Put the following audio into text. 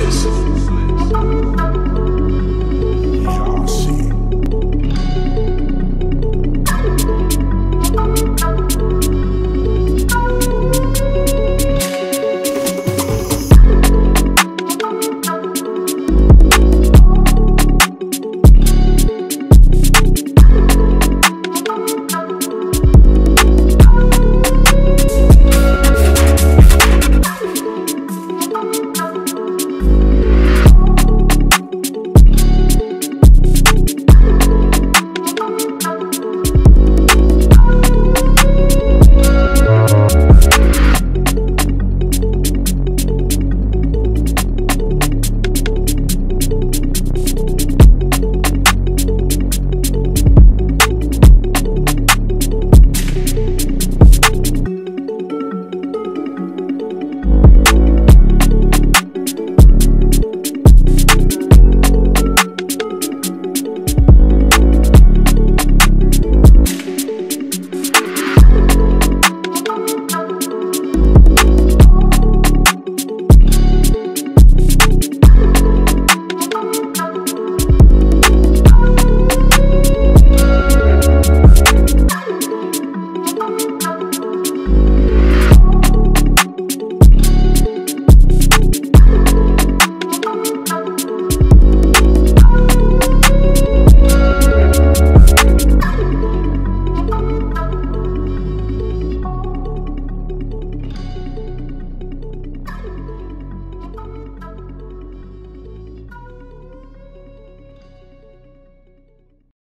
Yes.